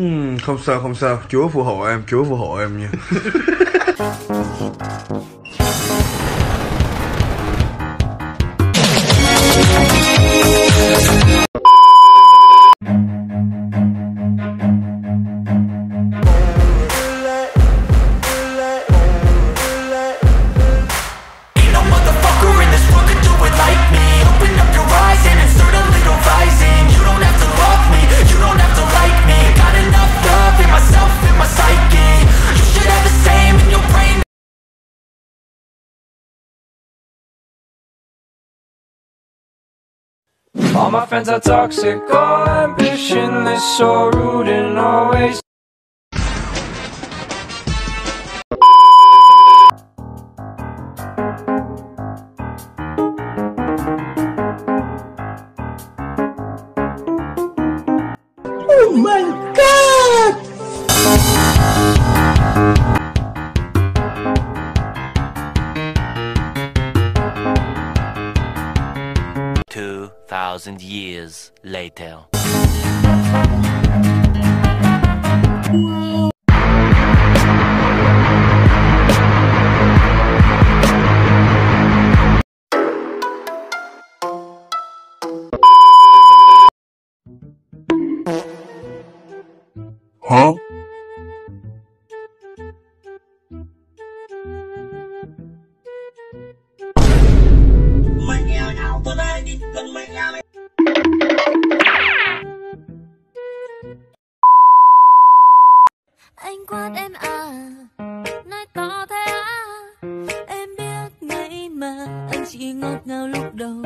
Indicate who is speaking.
Speaker 1: Ừ, không sao không sao, Chúa phù hộ em, Chúa phù hộ em nha.
Speaker 2: All my friends are toxic, all ambitionless, so rude and always.
Speaker 3: Oh my god! Thousand years later.
Speaker 4: Huh? Quát em à nói to thế à em biết ngay mà anh chỉ ngọt ngào lúc đầu.